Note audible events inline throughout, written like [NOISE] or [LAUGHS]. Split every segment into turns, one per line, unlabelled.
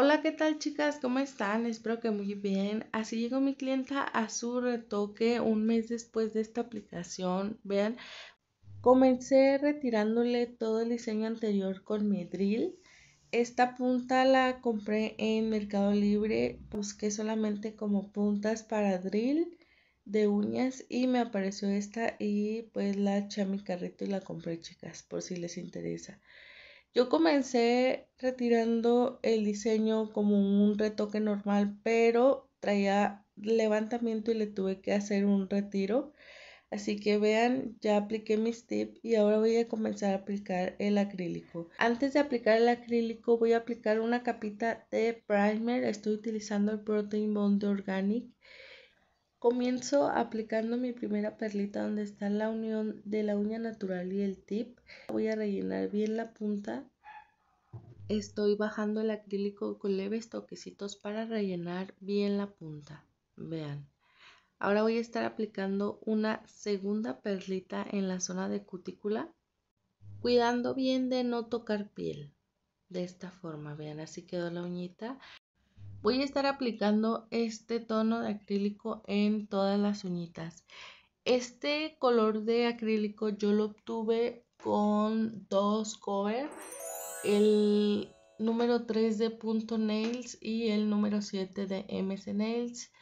Hola, ¿qué tal chicas? ¿Cómo están? Espero que muy bien. Así llegó mi clienta a su retoque un mes después de esta aplicación. Vean, comencé retirándole todo el diseño anterior con mi drill. Esta punta la compré en Mercado Libre. Busqué solamente como puntas para drill de uñas y me apareció esta y pues la eché a mi carrito y la compré chicas por si les interesa. Yo comencé retirando el diseño como un retoque normal, pero traía levantamiento y le tuve que hacer un retiro. Así que vean, ya apliqué mis tips y ahora voy a comenzar a aplicar el acrílico. Antes de aplicar el acrílico voy a aplicar una capita de primer. Estoy utilizando el Protein Bond Organic. Comienzo aplicando mi primera perlita donde está la unión de la uña natural y el tip. Voy a rellenar bien la punta. Estoy bajando el acrílico con leves toquecitos para rellenar bien la punta. Vean. Ahora voy a estar aplicando una segunda perlita en la zona de cutícula. Cuidando bien de no tocar piel. De esta forma, vean, así quedó la uñita. Voy a estar aplicando este tono de acrílico en todas las uñitas. Este color de acrílico yo lo obtuve con dos cover, el número 3 de Punto Nails y el número 7 de MC Nails.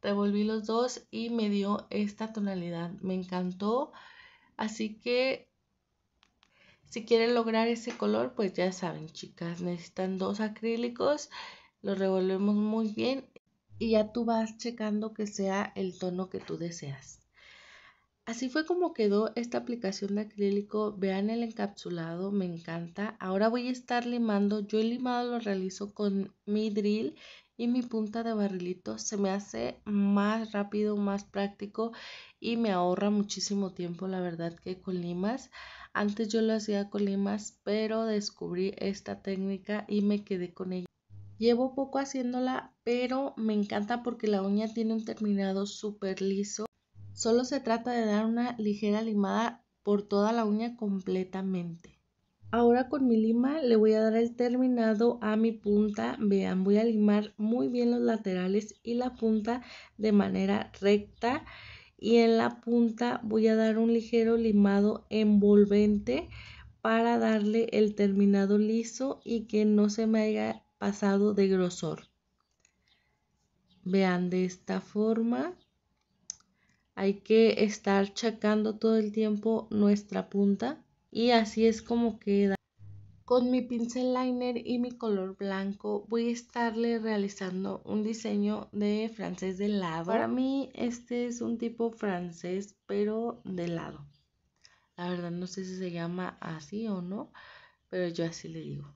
Revolví los dos y me dio esta tonalidad. Me encantó. Así que si quieren lograr ese color, pues ya saben, chicas, necesitan dos acrílicos lo revolvemos muy bien y ya tú vas checando que sea el tono que tú deseas. Así fue como quedó esta aplicación de acrílico. Vean el encapsulado, me encanta. Ahora voy a estar limando. Yo el limado lo realizo con mi drill y mi punta de barrilito. Se me hace más rápido, más práctico y me ahorra muchísimo tiempo, la verdad, que con limas. Antes yo lo hacía con limas, pero descubrí esta técnica y me quedé con ella. Llevo poco haciéndola, pero me encanta porque la uña tiene un terminado súper liso. Solo se trata de dar una ligera limada por toda la uña completamente. Ahora con mi lima le voy a dar el terminado a mi punta. Vean, voy a limar muy bien los laterales y la punta de manera recta. Y en la punta voy a dar un ligero limado envolvente para darle el terminado liso y que no se me haya pasado de grosor. Vean de esta forma. Hay que estar checando todo el tiempo nuestra punta y así es como queda. Con mi pincel liner y mi color blanco voy a estarle realizando un diseño de francés de lado. Para mí este es un tipo francés pero de lado. La verdad no sé si se llama así o no, pero yo así le digo.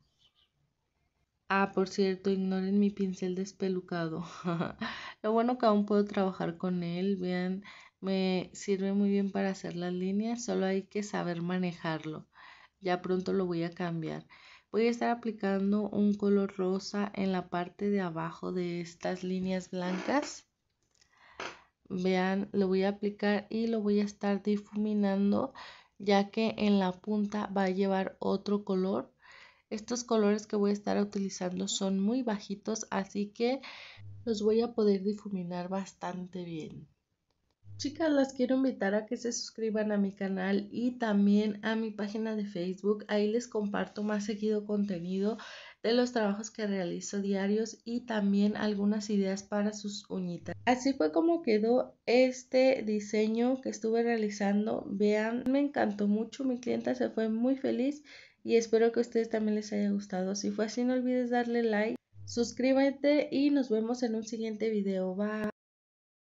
Ah, por cierto, ignoren mi pincel despelucado. [LAUGHS] Lo bueno que aún puedo trabajar con él. Vean, me sirve muy bien para hacer las líneas. Solo hay que saber manejarlo. Ya pronto lo voy a cambiar. Voy a estar aplicando un color rosa en la parte de abajo de estas líneas blancas. Vean, lo voy a aplicar y lo voy a estar difuminando ya que en la punta va a llevar otro color estos colores que voy a estar utilizando son muy bajitos, así que los voy a poder difuminar bastante bien. Chicas, las quiero invitar a que se suscriban a mi canal y también a mi página de Facebook. Ahí les comparto más seguido contenido de los trabajos que realizo diarios y también algunas ideas para sus uñitas. Así fue como quedó este diseño que estuve realizando. Vean, me encantó mucho, mi clienta se fue muy feliz y espero que a ustedes también les haya gustado. Si fue así no olvides darle like, suscríbete y nos vemos en un siguiente video. Bye.